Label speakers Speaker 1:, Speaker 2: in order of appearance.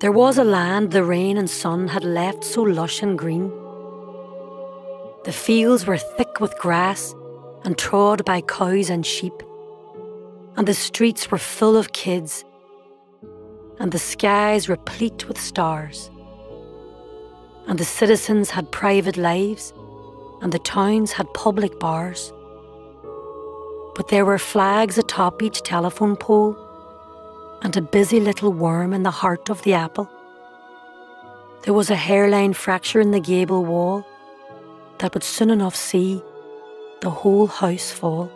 Speaker 1: There was a land the rain and sun had left so lush and green. The fields were thick with grass and trod by cows and sheep, and the streets were full of kids, and the skies replete with stars. And the citizens had private lives, and the towns had public bars. But there were flags atop each telephone pole and a busy little worm in the heart of the apple. There was a hairline fracture in the gable wall that would soon enough see the whole house fall.